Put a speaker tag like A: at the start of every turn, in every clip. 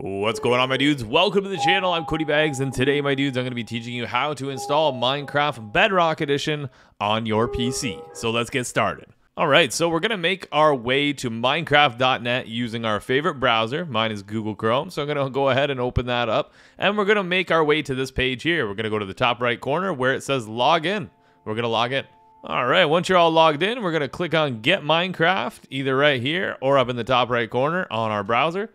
A: What's going on, my dudes? Welcome to the channel. I'm Cody Bags, and today, my dudes, I'm going to be teaching you how to install Minecraft Bedrock Edition on your PC. So let's get started. All right, so we're going to make our way to Minecraft.net using our favorite browser. Mine is Google Chrome, so I'm going to go ahead and open that up, and we're going to make our way to this page here. We're going to go to the top right corner where it says Log In. We're going to log in. All right, once you're all logged in, we're going to click on Get Minecraft, either right here or up in the top right corner on our browser.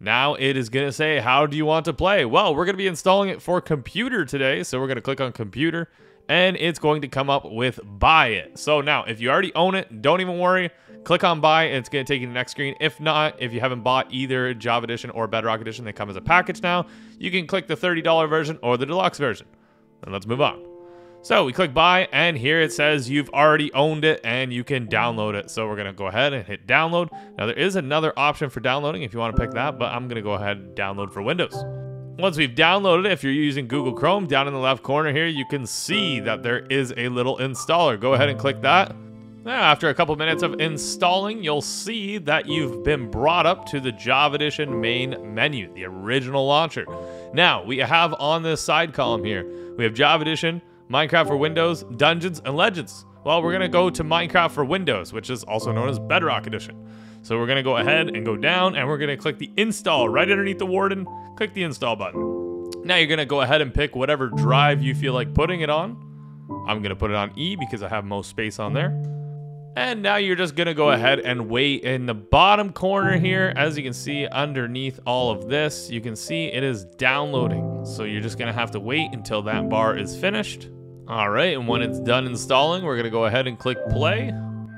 A: Now it is going to say, how do you want to play? Well, we're going to be installing it for computer today. So we're going to click on computer and it's going to come up with buy it. So now if you already own it, don't even worry. Click on buy and it's going to take you to the next screen. If not, if you haven't bought either Java Edition or Bedrock Edition, they come as a package now. You can click the $30 version or the deluxe version. And let's move on. So we click buy and here it says you've already owned it and you can download it. So we're going to go ahead and hit download. Now there is another option for downloading if you want to pick that, but I'm going to go ahead and download for Windows. Once we've downloaded it, if you're using Google Chrome, down in the left corner here, you can see that there is a little installer. Go ahead and click that. Now, after a couple minutes of installing, you'll see that you've been brought up to the Java Edition main menu, the original launcher. Now, we have on this side column here, we have Java Edition, Minecraft for Windows, Dungeons, and Legends. Well, we're going to go to Minecraft for Windows, which is also known as Bedrock Edition. So we're going to go ahead and go down, and we're going to click the install right underneath the Warden. Click the install button. Now you're going to go ahead and pick whatever drive you feel like putting it on. I'm going to put it on E because I have most space on there. And now you're just gonna go ahead and wait in the bottom corner here. As you can see underneath all of this, you can see it is downloading. So you're just gonna have to wait until that bar is finished. All right, and when it's done installing, we're gonna go ahead and click play.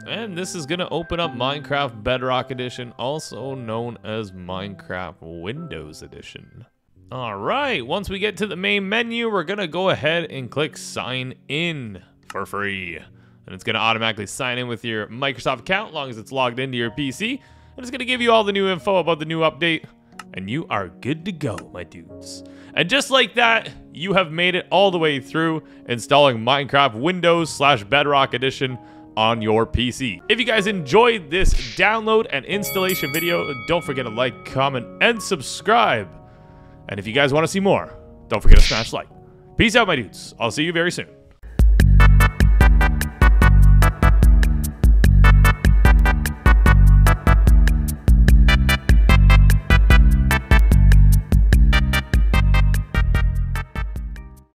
A: And this is gonna open up Minecraft Bedrock Edition, also known as Minecraft Windows Edition. All right, once we get to the main menu, we're gonna go ahead and click sign in for free. And it's gonna automatically sign in with your Microsoft account as long as it's logged into your PC. And it's gonna give you all the new info about the new update. And you are good to go, my dudes. And just like that, you have made it all the way through installing Minecraft Windows slash Bedrock Edition on your PC. If you guys enjoyed this download and installation video, don't forget to like, comment, and subscribe. And if you guys want to see more, don't forget to smash like. Peace out, my dudes. I'll see you very soon.